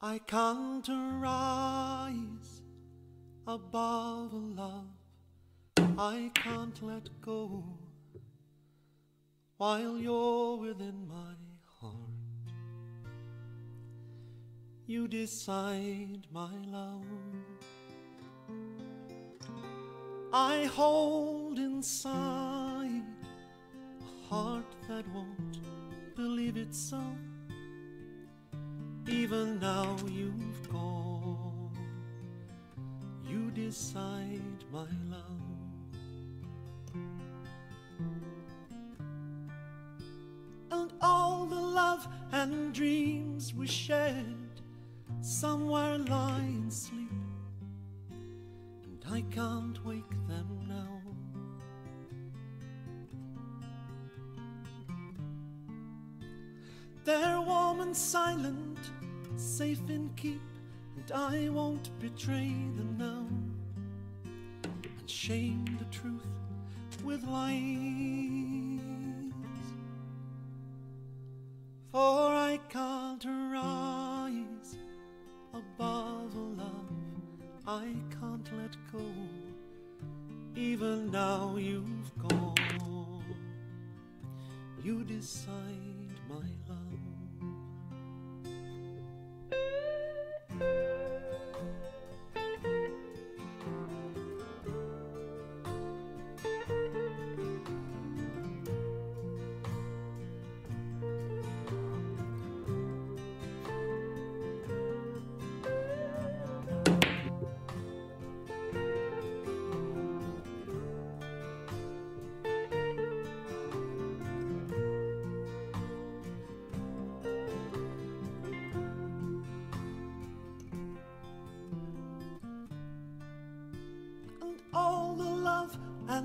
I can't rise above love. I can't let go while you're within my heart. You decide my love. I hold inside a heart that won't believe it's so even now you've gone. You decide my love. And all the love and dreams we shared somewhere lie in sleep. And I can't wake them now. They're warm and silent safe in keep, and I won't betray them now and shame the truth with lies. For I can't rise above a love, I can't let go. Even now you've gone, you decide my the love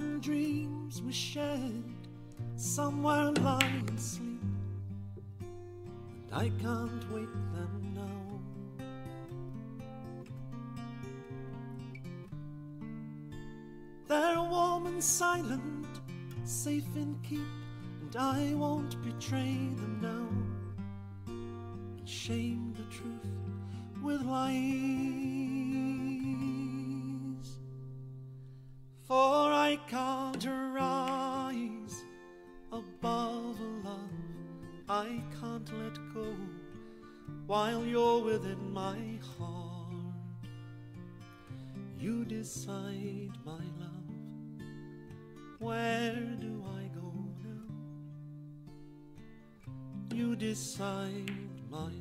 and dreams we shared somewhere lying in sleep. And I can't wake them now. They're warm and silent, safe in keep, and I won't betray them now. And shame the truth with lies. Can't rise above love, I can't let go while you're within my heart. You decide, my love, where do I go now? You decide, my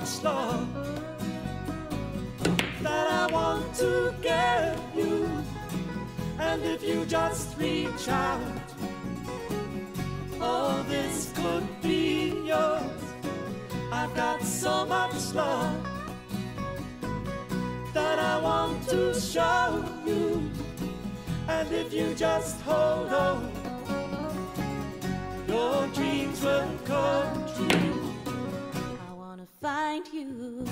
so much love that I want to give you. And if you just reach out, all this could be yours. I've got so much love that I want to show you. And if you just hold on, your dreams will come true. Find you.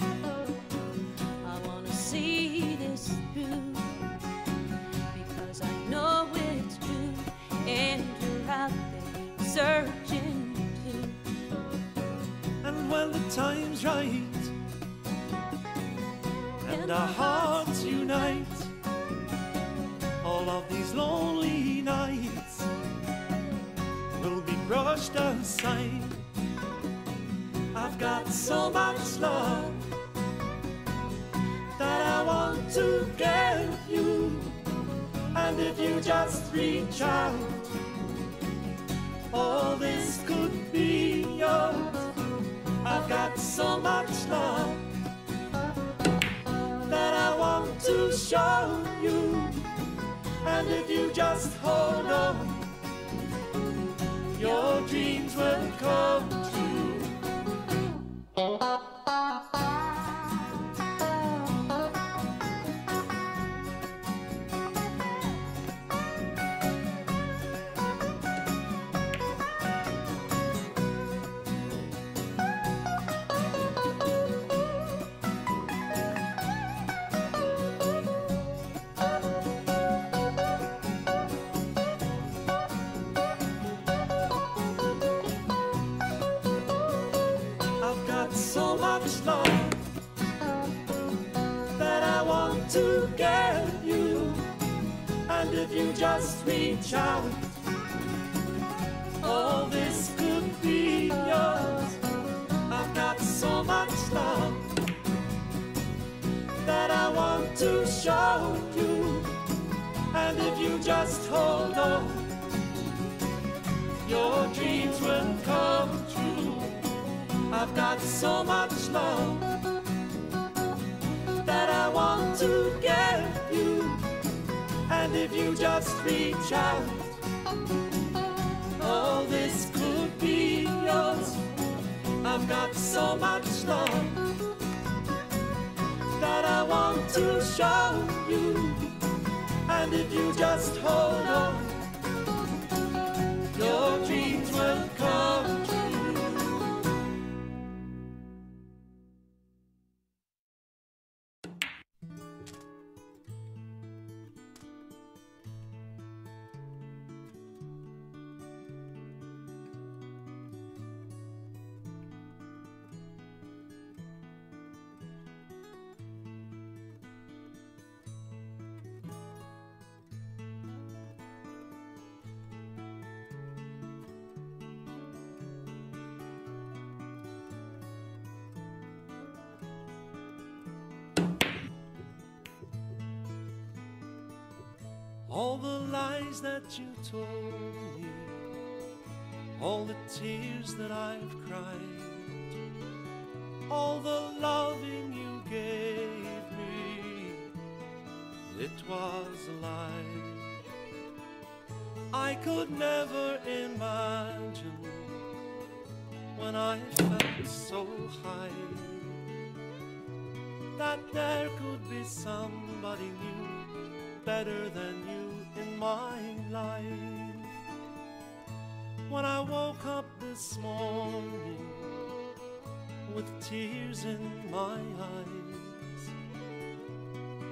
I wanna see this through. Because I know it's true. And you're out there searching too. And when the time's right and our hearts unite, all of these lonely nights will be brushed aside. I've got so much love that I want to give you, and if you just reach out, all this could be yours. I've got so much love that I want to show you. And if you just hold on, your dreams will come true. Uh, uh, uh. If you just reach out, all this could be yours. I've got so much love that I want to show you. And if you just hold on, your dreams will come true. I've got so much love that I want to give. And if you just reach out, all this could be yours. I've got so much love that I want to show you. And if you just hold on, your dreams will come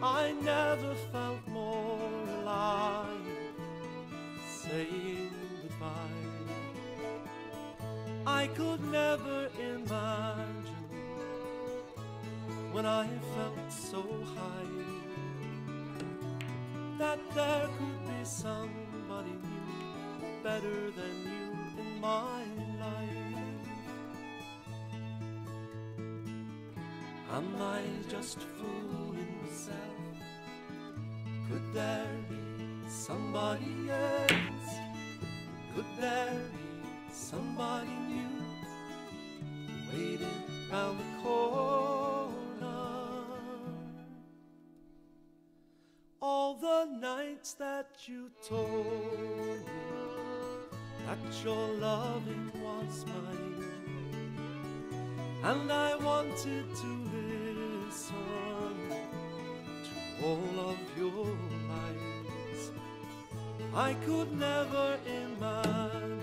I never felt more alive saying goodbye. I could never imagine when I felt so high that there could be somebody new better than you in my life. Am I just myself? Could there be somebody else? Could there be somebody new waiting round the corner? All the nights that you told me that your loving was mine, and I wanted to all of your lies. I could never imagine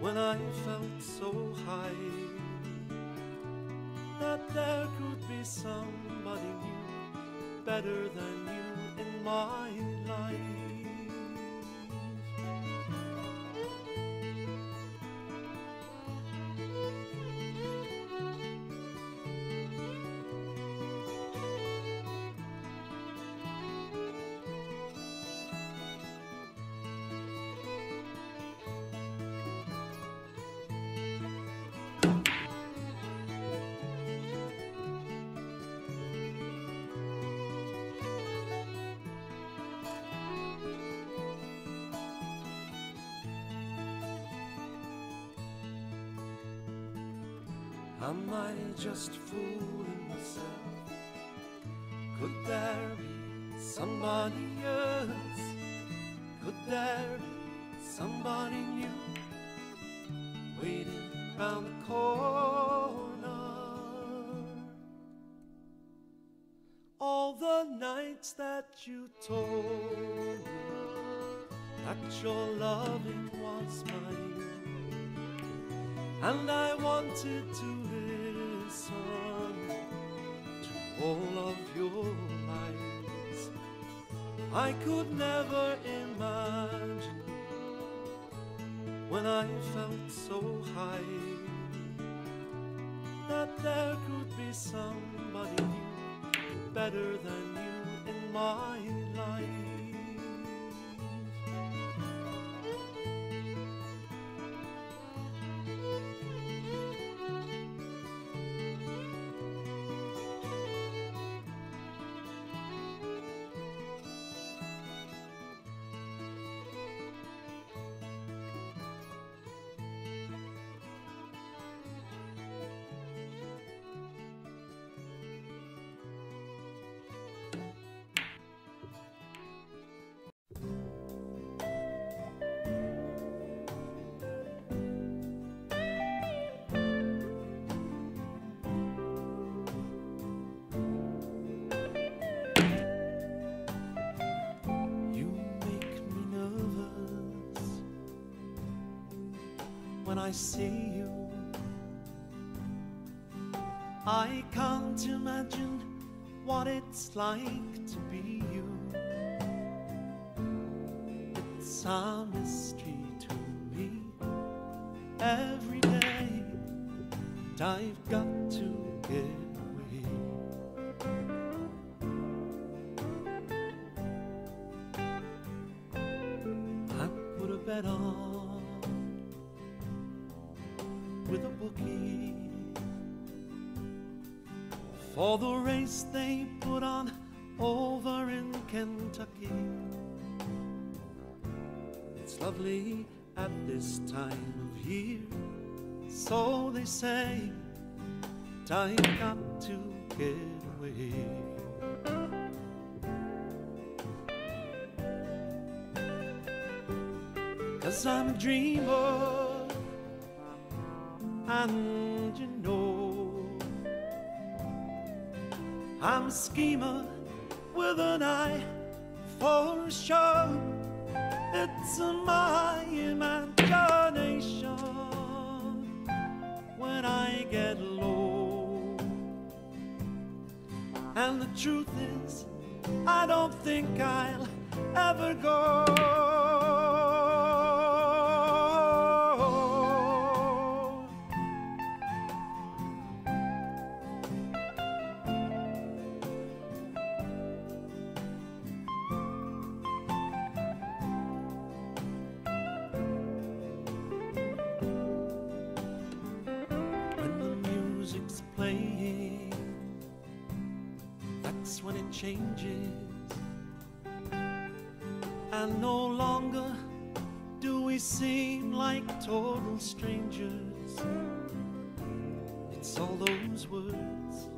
when I felt so high that there could be somebody new, better than you in my life. Am I just fooling myself? Could there be somebody else? Could there be somebody new waiting round the corner? All the nights that you told me that your loving was mine. And I wanted to all of your lies. I could never imagine when I felt so high that there could be somebody better than you in my I see you. I can't imagine what it's like to be you. It's a mystery to me every day. And I've got to get away. I put a bet on with a bookie for the race they put on over in Kentucky. It's lovely at this time of year, so they say. time got to get away. Cause I'm a dreamer, and you know, I'm a schemer with an eye for sure. It's my imagination when I get low. And the truth is, I don't think I'll ever go. Changes, and no longer do we seem like total strangers. It's all those words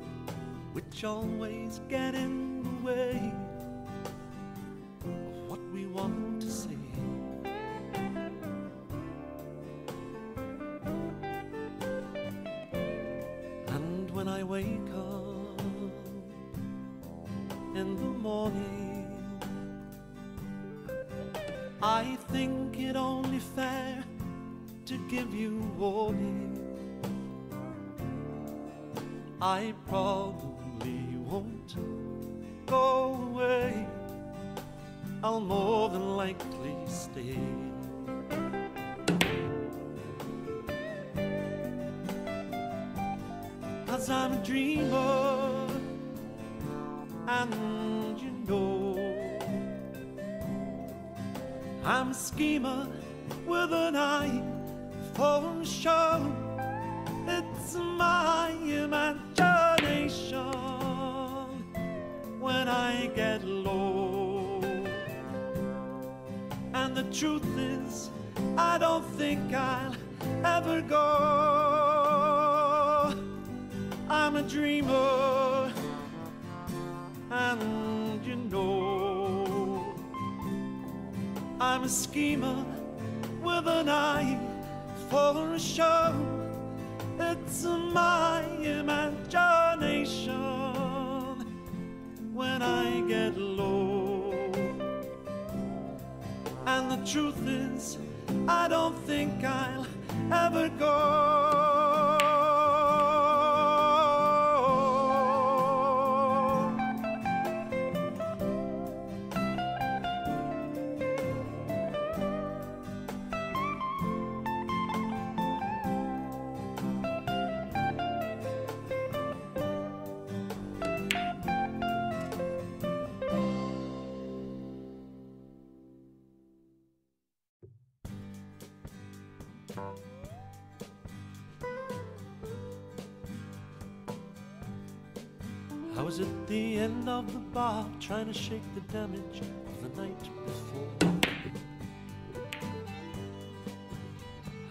which always get in the way of what we want to say. And when I wake to give you warning. I probably won't go away. I'll more than likely stay. Cause I'm a dreamer, and you know, I'm a schemer with an eye It's my imagination when I get low. And the truth is, I don't think I'll ever go. I'm a dreamer, and you know, I'm a schemer with an eye for a show. It's my imagination when I get low. And the truth is, I don't think I'll ever go. Bar trying to shake the damage of the night before.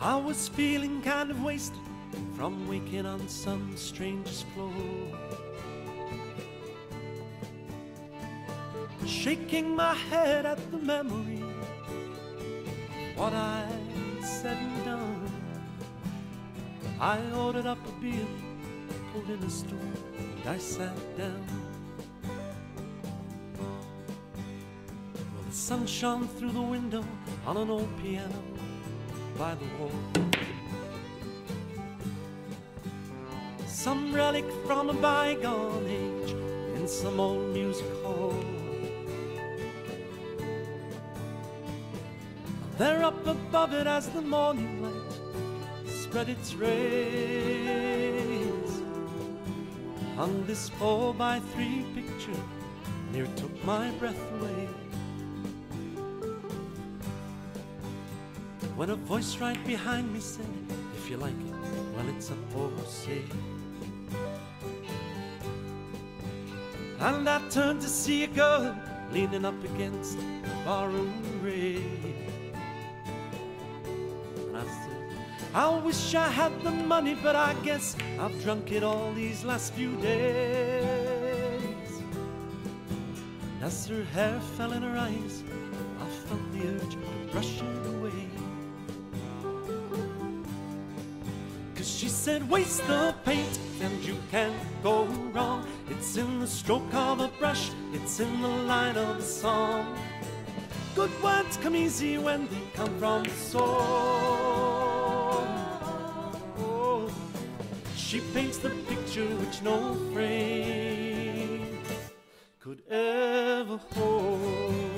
I was feeling kind of wasted from waking on some stranger's floor. Shaking my head at the memory of what I said and done. I ordered up a beer, pulled in a stool, and I sat down. Sun shone through the window on an old piano by the wall. Some relic from a bygone age in some old music hall. There up above it as the morning light spread its rays on this four by three picture near took my breath away. When a voice right behind me said, If you like it, well, it's a sale. And I turned to see a girl leaning up against the barroom rail. And I said, I wish I had the money, but I guess I've drunk it all these last few days. And as her hair fell in her eyes, I felt the urge to brush it said, waste the paint and you can't go wrong. It's in the stroke of a brush, it's in the line of a song. Good words come easy when they come from the soul. Oh, she paints the picture which no frame could ever hold.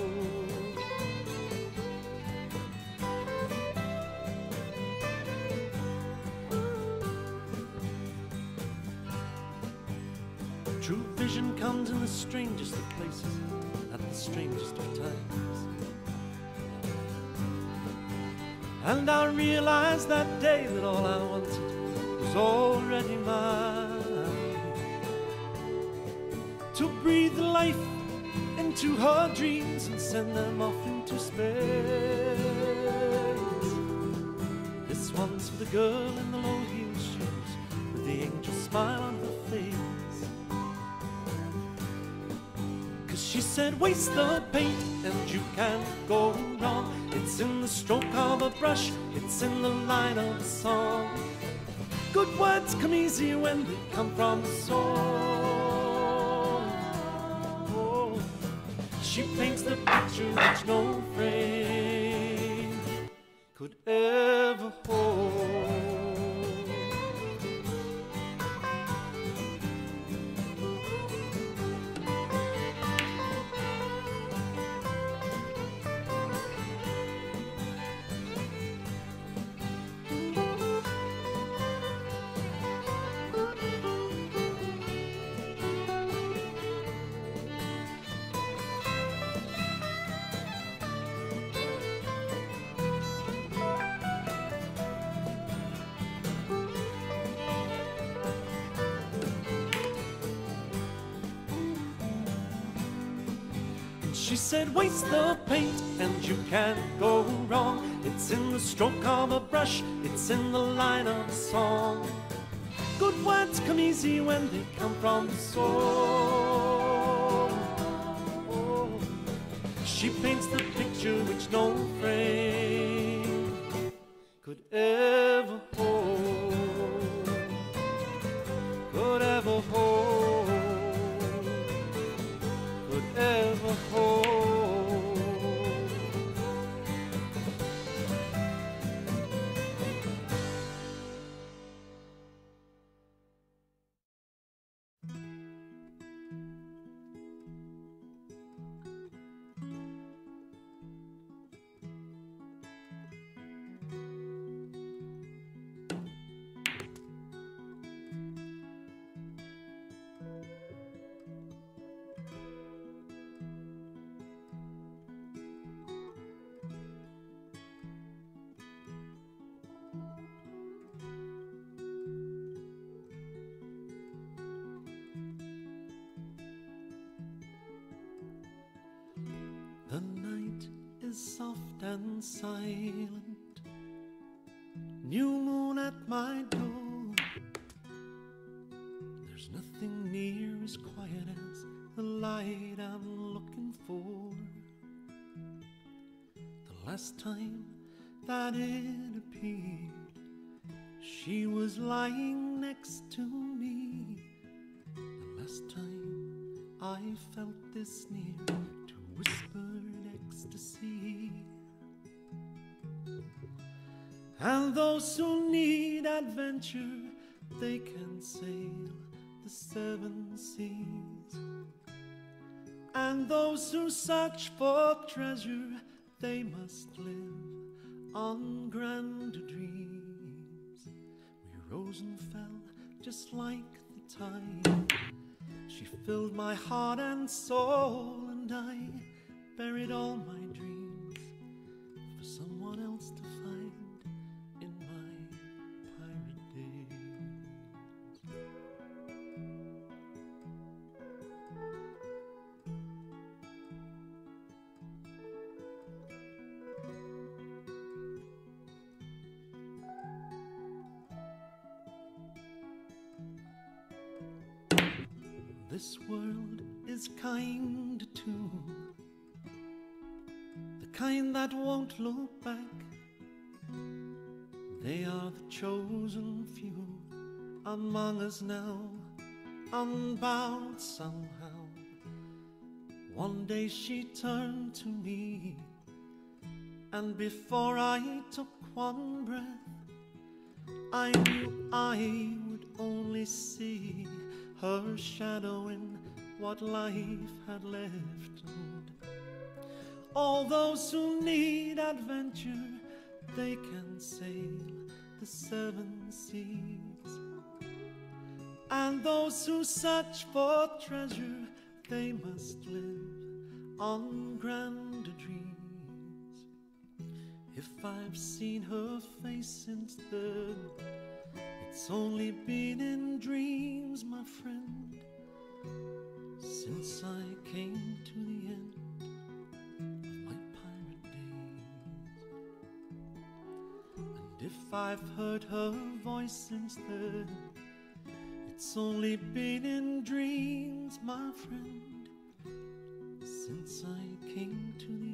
True vision comes in the strangest of places at the strangest of times. And I realized that day that all I wanted was already mine. to breathe life into her dreams and send them off into space. This one's for the girl in the low heel shoes with the angel smile said, waste the paint and you can't go wrong. It's in the stroke of a brush, it's in the line of a song. Good words come easy when they come from the soul. Oh, she paints the picture which no frame could ever waste the paint and you can't go wrong. It's in the stroke of a brush, it's in the line of a song. Good words come easy when they come from the soul. She paints the picture which no frame could ever hold. Could ever hold could ever hold. Is soft and silent. New moon at my door. There's nothing near as quiet as the light I'm looking for. The last time that it appeared, she was lying next to me. The last time I felt this near And those who need adventure, they can sail the seven seas. And those who search for treasure, they must live on grand dreams. We rose and fell just like the tide. She filled my heart and soul, and I buried all my This world is kind too, the kind that won't look back. They are the chosen few among us now, unbound somehow. One day she turned to me, and before I took one breath, I knew I would only see her shadow in what life had left. And all those who need adventure, they can sail the seven seas. And those who search for treasure, they must live on grander dreams. If I've seen her face since then, it's only been in dreams, my friend. since I came to the end of my pirate days. And if I've heard her voice since then, it's only been in dreams, my friend, since I came to the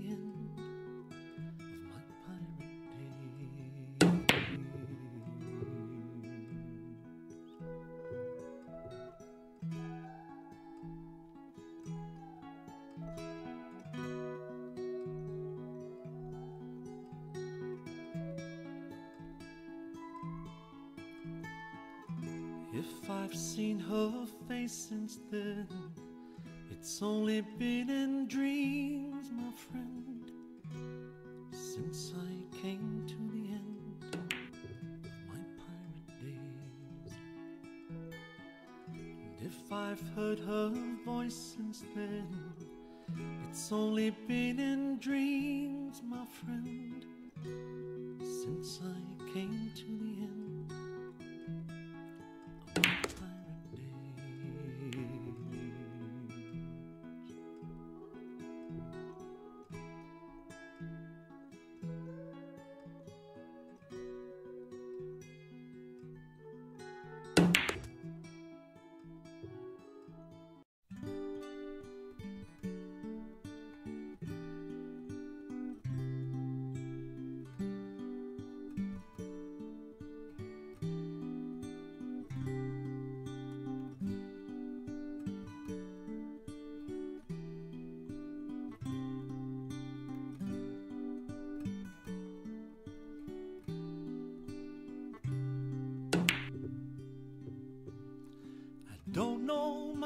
since then, it's only been in dreams, my friend, since I came to the end of my pirate days. And if I've heard her voice since then, it's only been in dreams, my friend, since I came to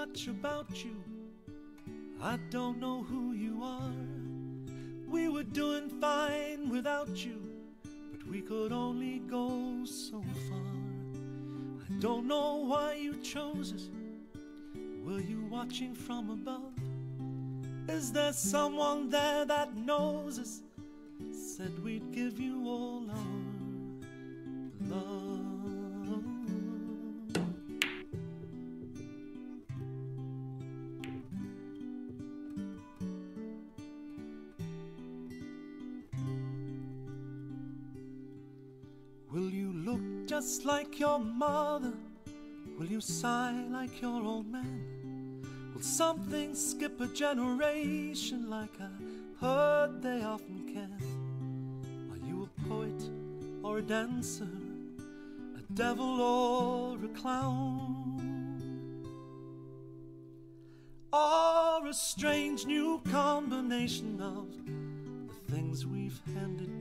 much about you. I don't know who you are. We were doing fine without you, but we could only go so far. I don't know why you chose us. Were you watching from above? Is there someone there that knows us? Like your old man? Will something skip a generation like I heard they often can? Are you a poet or a dancer? A devil or a clown? Or a strange new combination of the things we've handed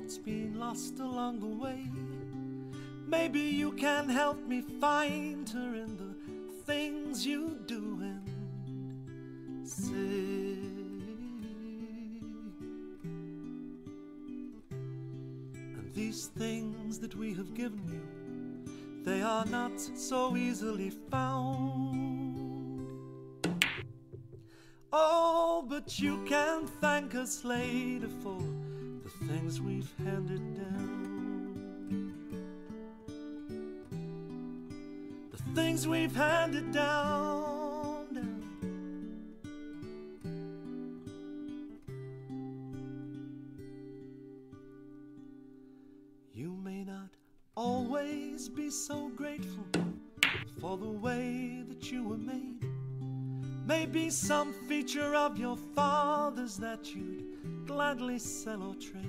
what's been lost along the way? Maybe you can help me find her in the things you do and say. And these things that we have given you, they are not so easily found. Oh, but you can thank us later for things we've handed down. The things we've handed down. down. You may not always be so grateful for the way that you were made. Maybe some feature of your father's that you'd gladly sell or trade.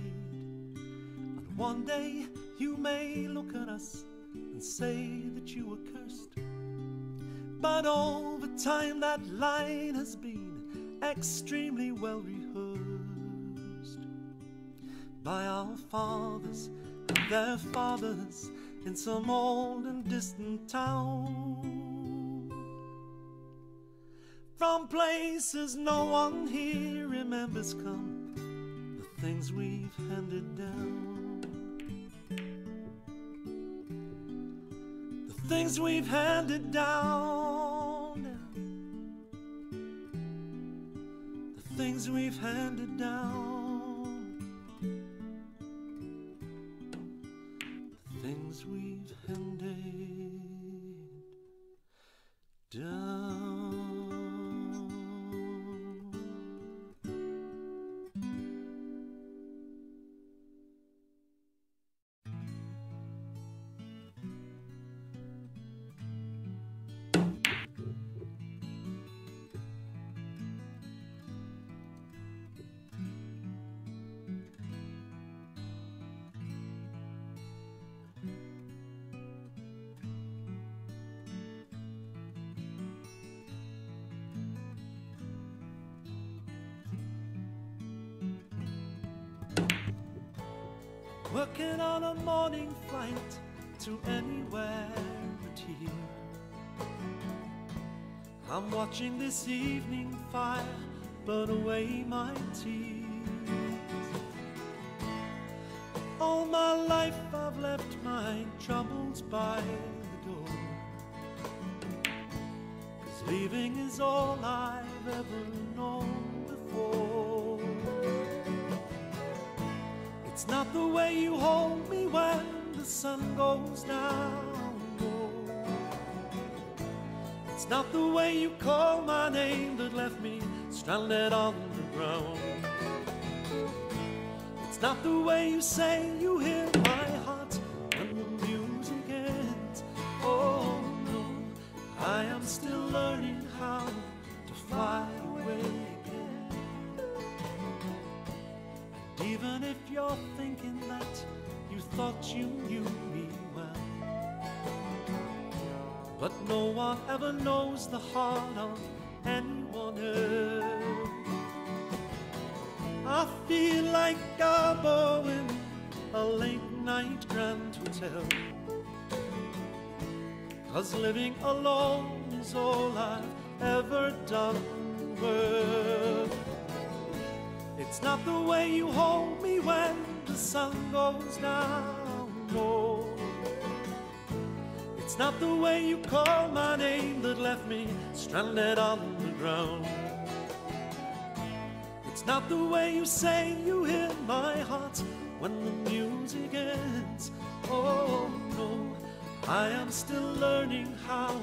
And one day you may look at us and say that you were cursed. But all the time that line has been extremely well rehearsed by our fathers and their fathers in some old and distant town. from places no one here remembers come things we've handed down. The things we've handed down. The things we've handed down. The things we've handed down. Watching this evening fire burn away my tears. All my life I've left my troubles by the door. Cause leaving is all I've ever known before. It's not the way you hold me when the sun goes down. Not the way you call my name that left me stranded on the ground. It's not the way you say you hear my heart when the music ends. Oh no, I am still learning but no one ever knows the heart of anyone else. I feel like Garbo in a late night Grande hotel. Cause living alone is all I've ever done well. It's not the way you hold me when the sun goes down, no. Not the way you call my name that left me stranded on the ground. It's not the way you say you hear my heart when the music ends. Oh no, I am still learning how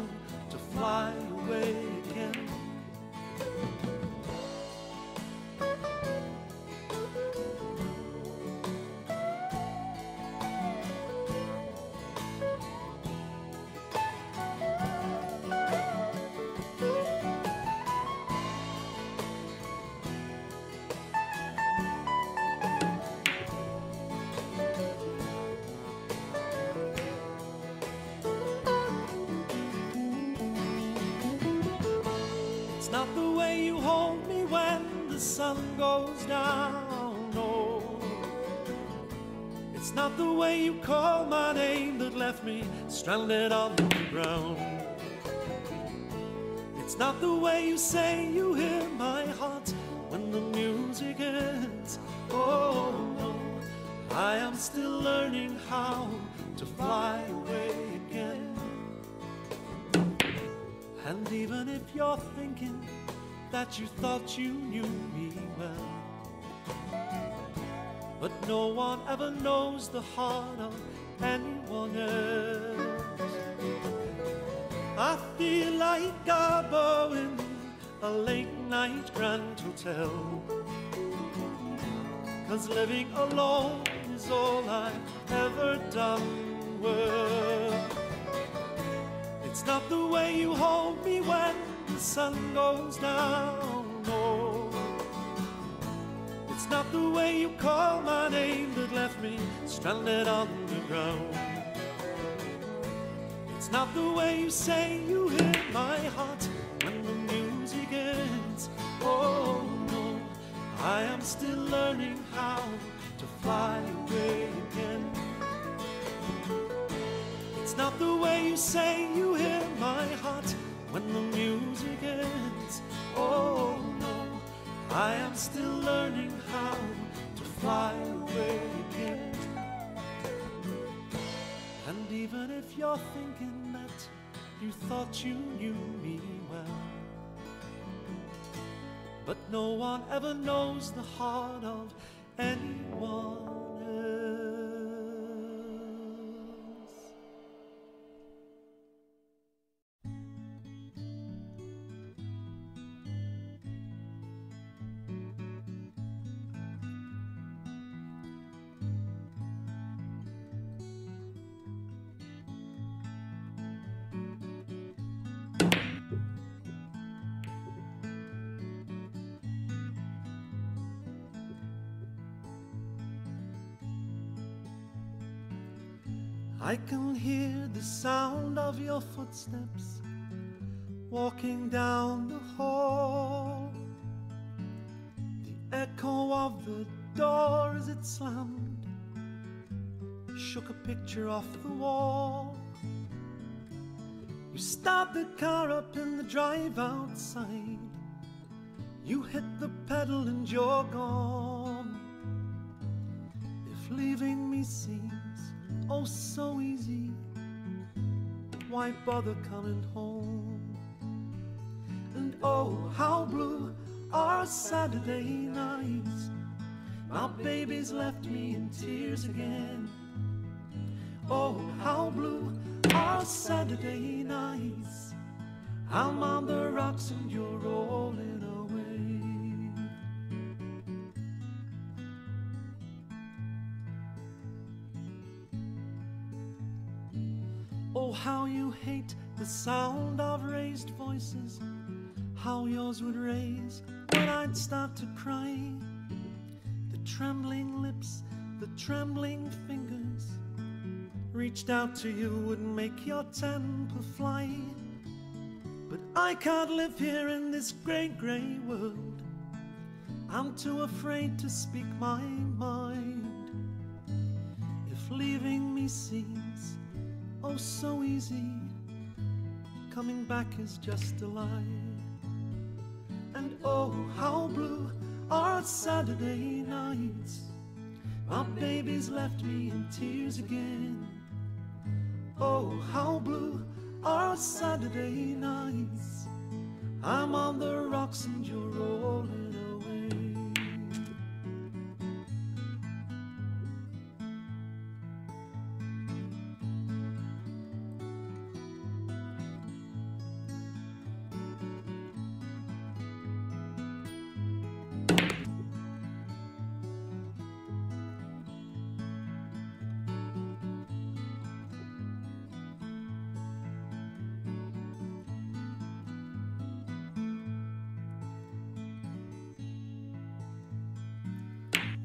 to fly away on the ground. It's not the way you say you hear my heart when the music ends. Oh no, I am still learning how to fly away again. And even if you're thinking that you thought you knew me well, but no one ever knows the heart of anyone else. I feel like Garbo in a late night Grande hotel. Cause living alone is all I've ever done well. It's not the way you hold me when the sun goes down, no. It's not the way you call my name that left me stranded on the ground. Oh, it's not the way you say you hear my heart when the music ends. Oh no, I am still learning how to fly away again. It's not the way you say you hear my heart when the music ends. Oh no, I am still learning how to fly away again. Even if you're thinking that you thought you knew me well, but no one ever knows the heart of anyone else. I can hear the sound of your footsteps walking down the hall. The echo of the door as it slammed shook a picture off the wall. You start the car up in the drive outside. You hit the pedal and you're gone. If leaving me seems oh so easy, why bother coming home? And oh, how blue are Saturday nights. My baby's left me in tears again. Oh, how blue are Saturday nights. I'm on the rocks and you're rolling the sound of raised voices. How yours would raise when I'd start to cry. The trembling lips, the trembling fingers reached out to you would make your temper fly. But I can't live here in this grey, grey world. I'm too afraid to speak my mind. If leaving me seems oh so easy, coming back is just a lie. And oh, how blue are Saturday nights. My baby's left me in tears again. Oh, how blue are Saturday nights. I'm on the rocks and you're rolling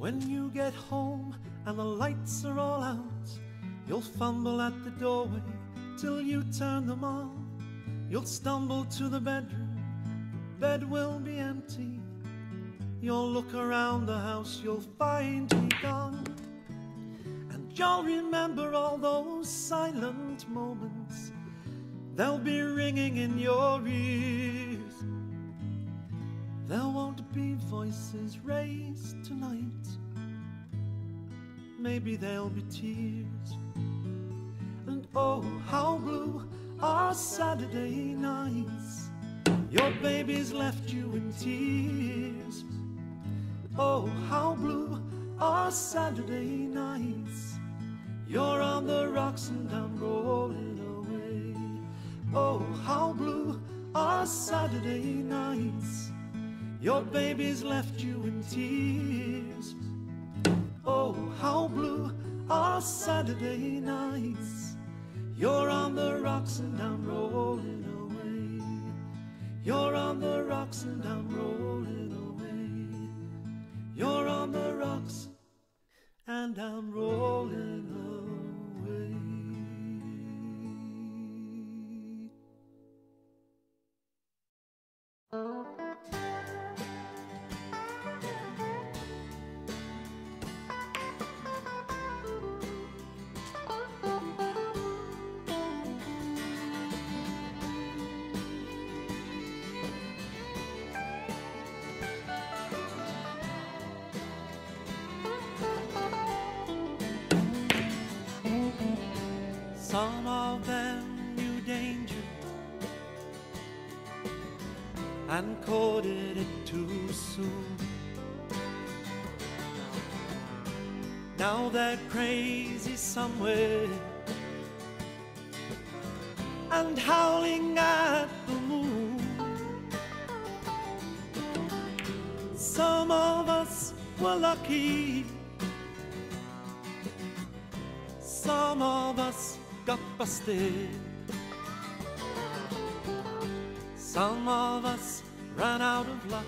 When you get home and the lights are all out, you'll fumble at the doorway till you turn them on. You'll stumble to the bedroom, the bed will be empty. You'll look around the house, you'll find me gone. And you'll remember all those silent moments, they'll be ringing in your ears. Voices raised tonight. Maybe there'll be tears. And oh, how blue are Saturday nights. Your baby's left you in tears. Oh, how blue are Saturday nights. You're on the rocks and I'm rolling away. Oh, how blue are Saturday nights. Your baby's left you in tears. Oh, how blue are Saturday nights. You're on the rocks and I'm rolling away. You're on the rocks and I'm rolling away. You're on the rocks and I'm rolling away. Some of them knew danger and courted it too soon. Now they're crazy somewhere and howling at the moon. Some of us were lucky, some of us Some of us ran out of luck,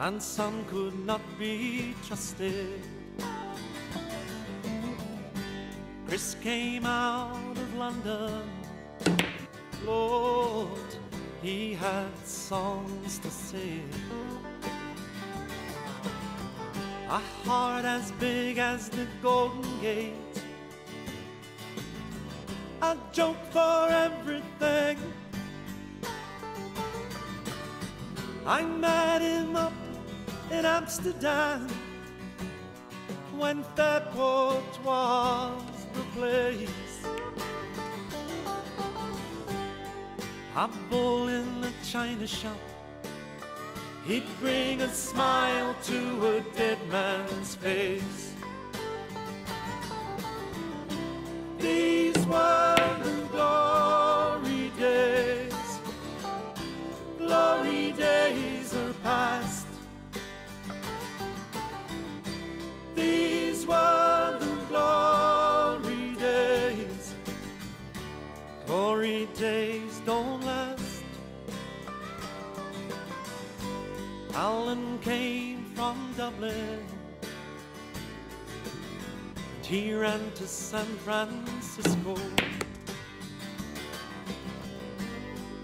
and some could not be trusted. Chris came out of London, Lord, he had songs to sing. A heart as big as the Golden Gate. A joke for everything. I met him up in Amsterdam when Fairport was the place. A bull in the china shop He'd bring a smile to a dead man's face. These Alan came from Dublin and he ran to San Francisco.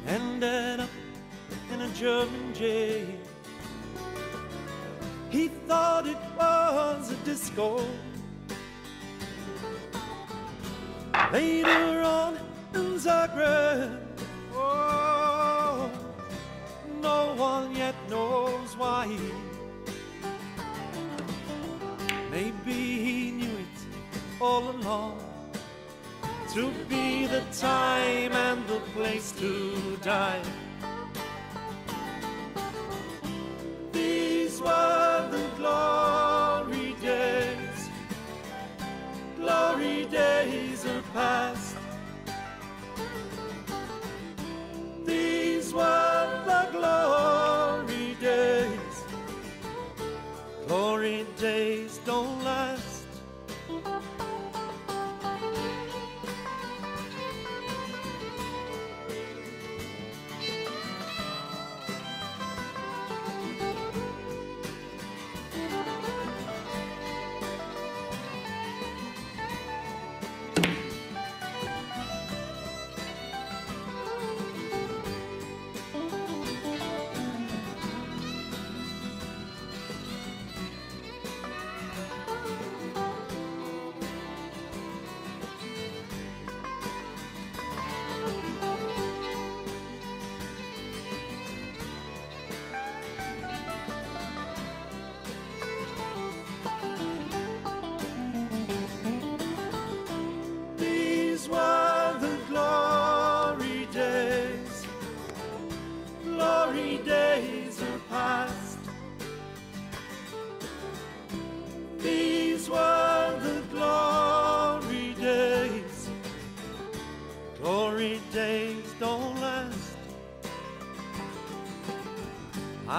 Ended up in a German jail. He thought it was a disco. Later on in Zagreb, oh, no one yet knows why. Maybe he knew it all along to be the time and the place to die.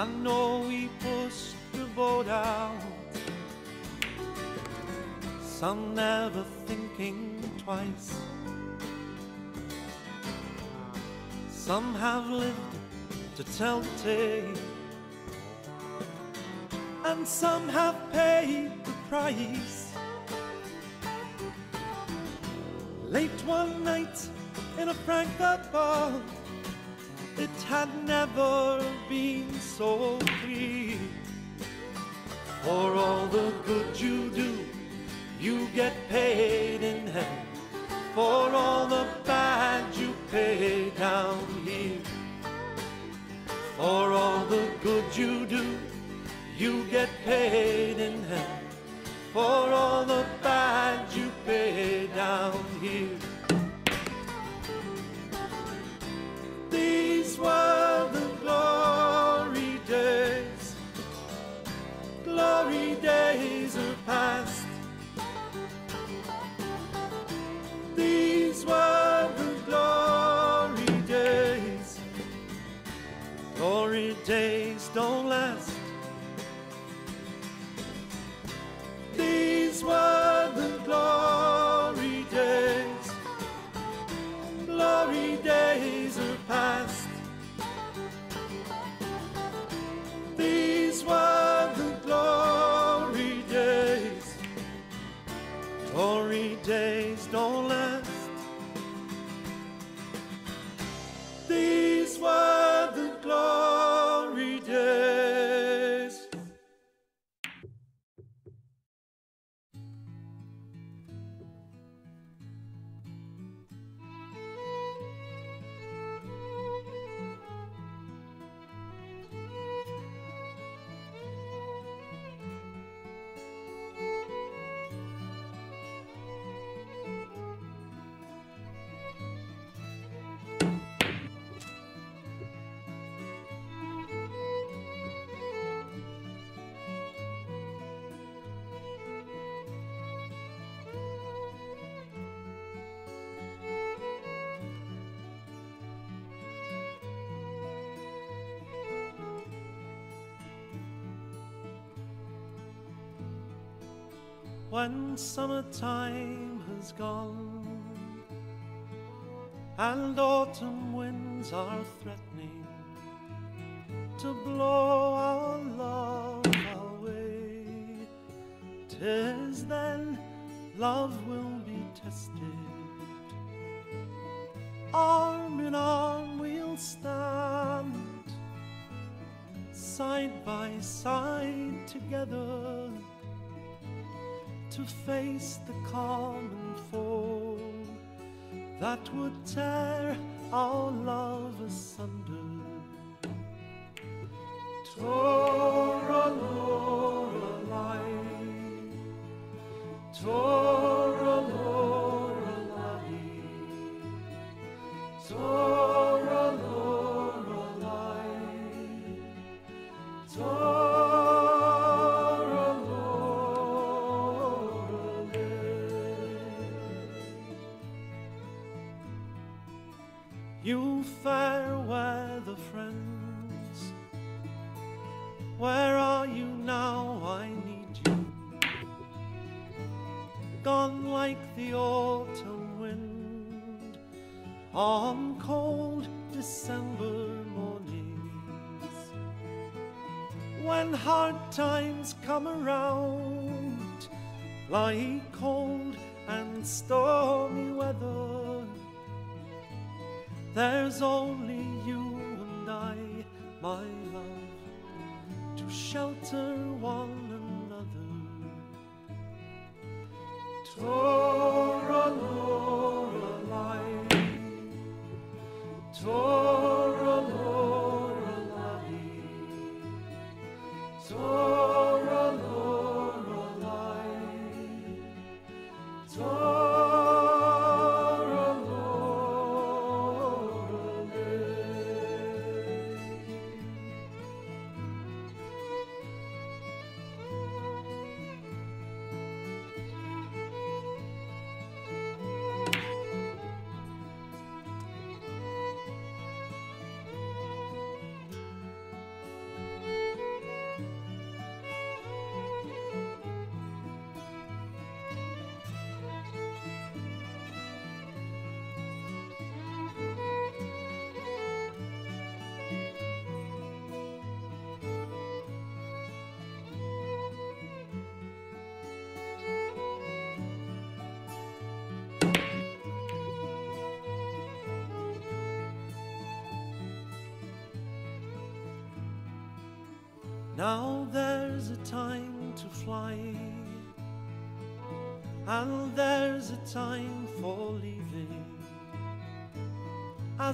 Know we pushed the boat out. Some never thinking twice. Some have lived to tell the tale, and some have paid the price. Late one night in a Frankfurt bar, it had never been so clear. For all the good you do, you get paid in hell. For all the bad you pay down here. For all the good you do, you get paid in hell. For all the bad you pay These were the glory days. Glory days are past. These were the glory days. Glory days don't last. These were when summertime has gone and autumn winds are threatening to blow to face the common foe that would tear our love asunder. December mornings. When hard times come around, like cold and stormy weather, there's only you and I, my love, to shelter one another.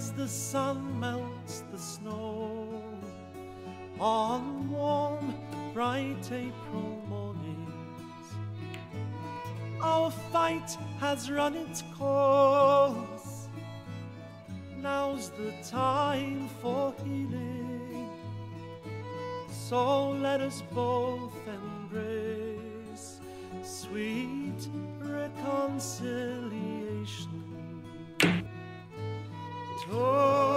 As the sun melts the snow on warm, bright April mornings, our fight has run its course. Now's the time for healing. So let us both embrace sweet reconciliation. Tora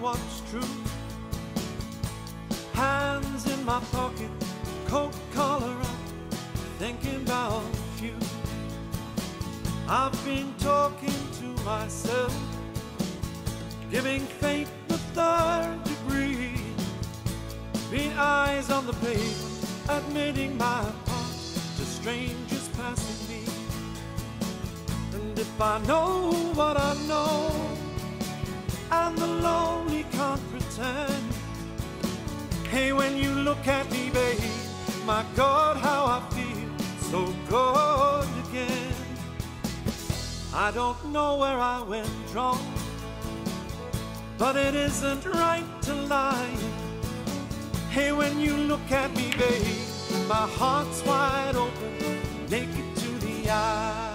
what's true. Hands in my pocket, coat collar up, thinking about you. I've been talking to myself, giving fate the third degree. Been eyes on the pavement, admitting my part to strangers passing me. And if I know what I know, and the lonely can't pretend. Hey, when you look at me, babe, my God, how I feel so good again. I don't know where I went wrong, but it isn't right to lie. Hey, when you look at me, babe, my heart's wide open, naked to the eye.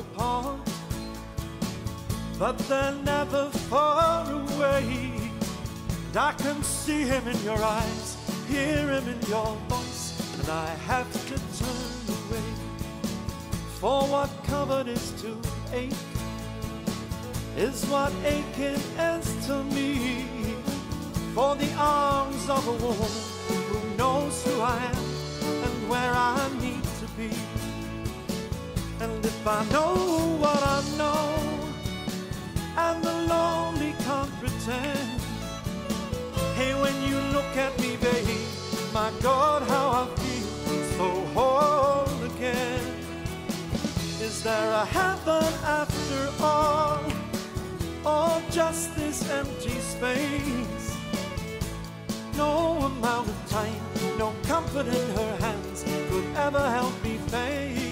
Apart, but they're never far away. And I can see him in your eyes, hear him in your voice, and I have to turn away. For what covered is to ache, is what aching is to me. For the arms of a woman who knows who I am and where I need to be. And if I know what I know, and the lonely can't pretend. Hey, when you look at me, babe, my God, how I feel so whole again. Is there a heaven after all, or just this empty space? No amount of time, no comfort in her hands could ever help me face.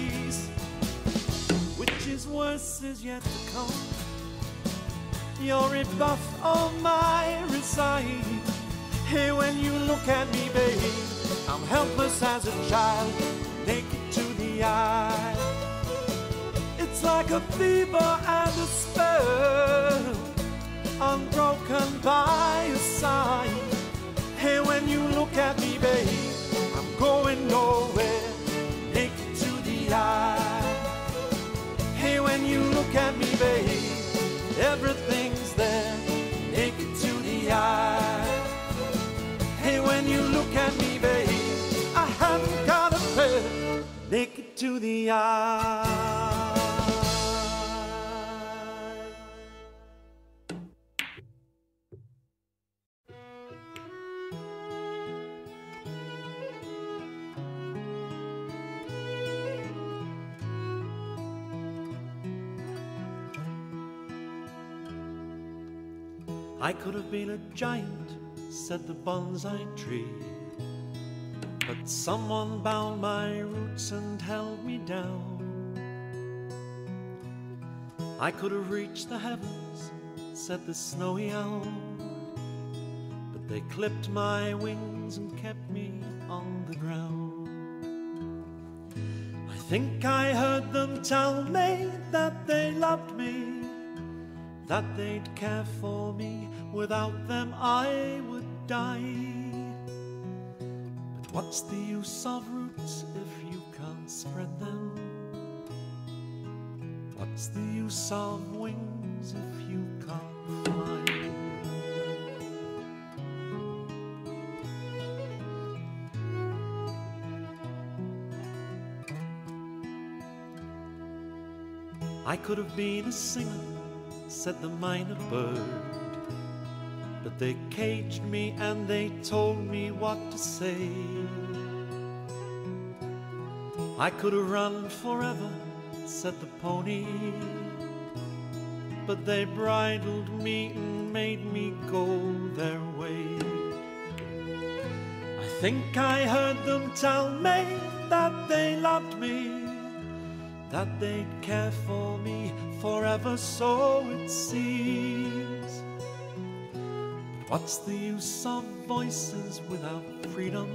Worse is yet to come. Your rebuff or my resign. Hey, when you look at me, babe, I'm helpless as a child, naked to the eye. It's like a fever and a spell, unbroken by a sign. Hey, when you look at me, babe, I'm going nowhere, naked to the eye. When you look at me, babe, everything's there, naked to the eye. Hey, when you look at me, babe, I haven't got a prayer, naked to the eye. I could have been a giant, said the bonsai tree. But someone bound my roots and held me down. I could have reached the heavens, said the snowy owl. But they clipped my wings and kept me on the ground. I think I heard them tell me that they loved me that they'd care for me. Without them, I would die. But what's the use of roots if you can't spread them? What's the use of wings if you can't fly? I could have been a singer said the mynah bird. They caged me and they told me what to say. I could have run forever, said the pony. But they bridled me and made me go their way. I think I heard them tell me that they loved me that they'd care for me forever, so it seems. What's the use of voices without freedom?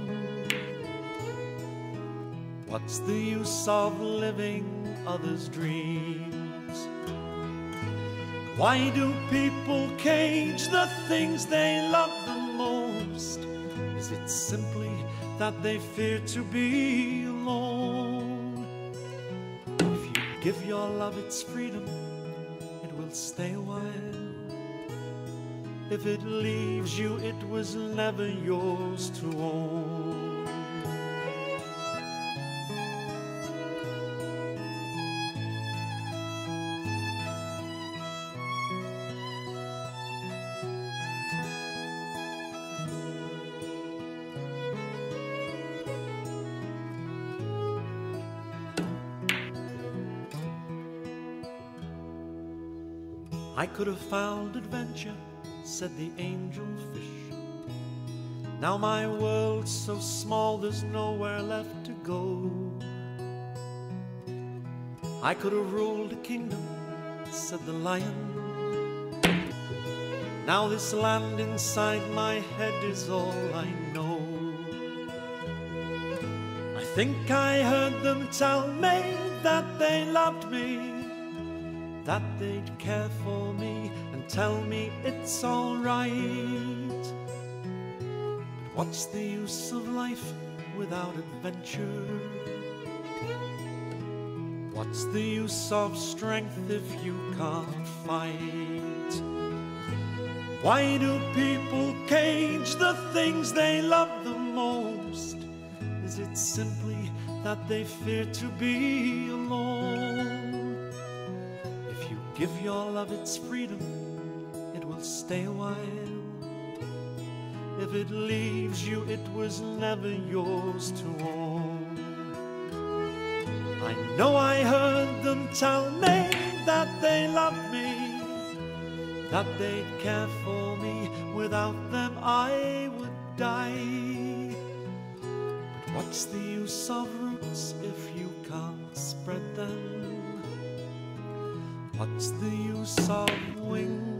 What's the use of living others' dreams? Why do people cage the things they love the most? Is it simply that they fear to be alone? If you give your love its freedom, it will stay a while. If it leaves you, it was never yours to own. I could have found adventure, said the angel fish. Now my world's so small, there's nowhere left to go. I could have ruled a kingdom, said the lion. Now this land inside my head is all I know. I think I heard them tell me that they loved me that they'd care for me tell me it's alright. But what's the use of life without adventure? What's the use of strength if you can't fight? Why do people cage the things they love the most? Is it simply that they fear to be alone? If you give your love its freedom, will stay a while. If it leaves you, it was never yours to own. I know I heard them tell me that they loved me, that they'd care for me. Without them, I would die. But what's the use of roots if you can't spread them? What's the use of wings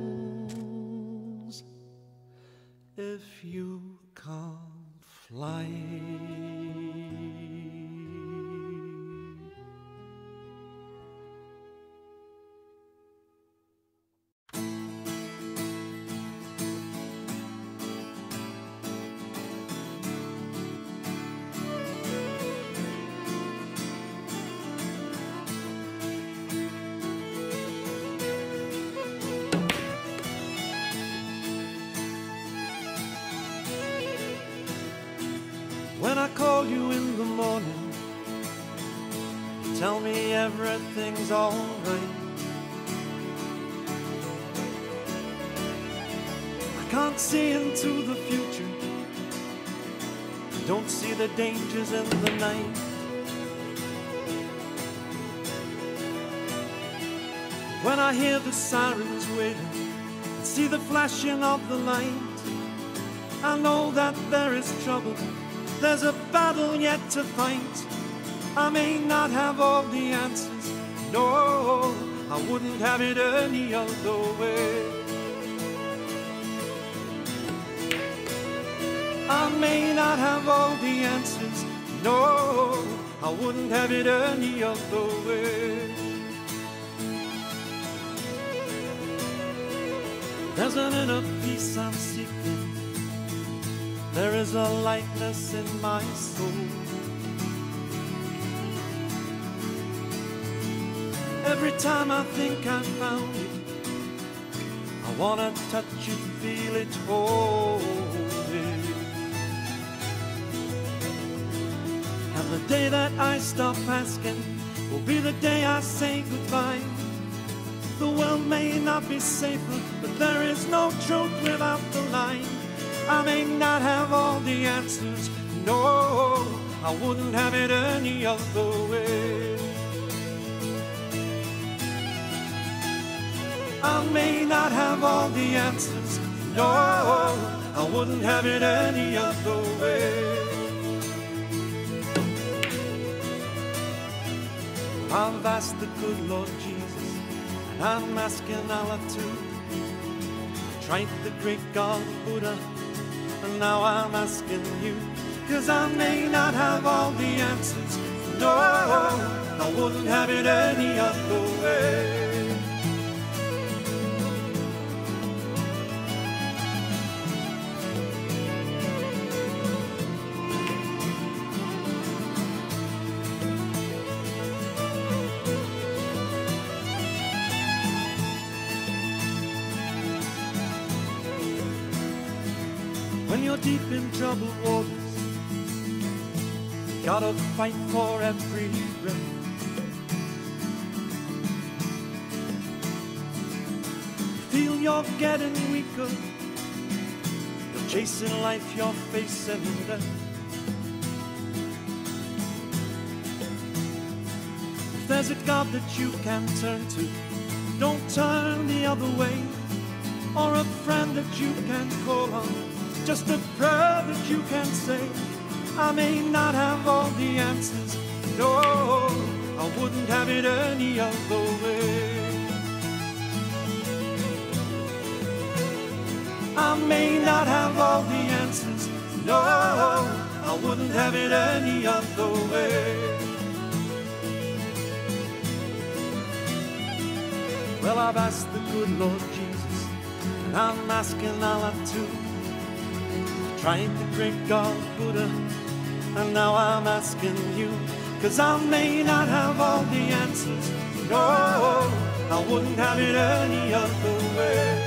if you can't fly? Everything's alright. I can't see into the future, I don't see the dangers in the night. When I hear the sirens wailing, see the flashing of the light, I know that there is trouble there's a battle yet to fight. I may not have all the answers. No, I wouldn't have it any other way. I may not have all the answers. No, I wouldn't have it any other way. There's an inner peace I'm seeking. There is a lightness in my soul. Every time I think I found it, I wanna touch it, feel it, hold it. And the day that I stop asking will be the day I say goodbye. The world may not be safer, but there is no truth without the lie. I may not have all the answers, no, I wouldn't have it any other way. I may not have all the answers, no, I wouldn't have it any other way. I've asked the good Lord Jesus, and I'm asking Allah too. Tried the great God Buddha and now I'm asking you, cause I may not have all the answers. No, I wouldn't have it any other way. You're deep in troubled waters. Gotta fight for every breath. Feel you're getting weaker. You're chasing life, you're facing death. If there's a God that you can turn to, don't turn the other way. Or a friend that you can call on, just a prayer that you can say. I may not have all the answers, no, I wouldn't have it any other way. I may not have all the answers, no, I wouldn't have it any other way. Well, I've asked the good Lord Jesus, and I'm asking Allah too. Trying to break God, Buddha, and now I'm asking you. Cause I may not have all the answers, no, I wouldn't have it any other way.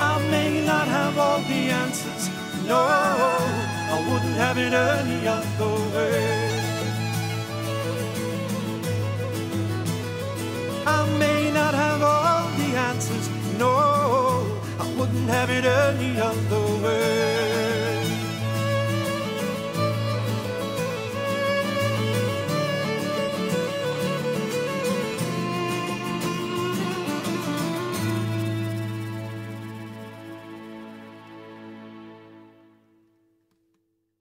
I may not have all the answers, no, I wouldn't have it any other way. I may not have all the answers. No, wouldn't have it any other way.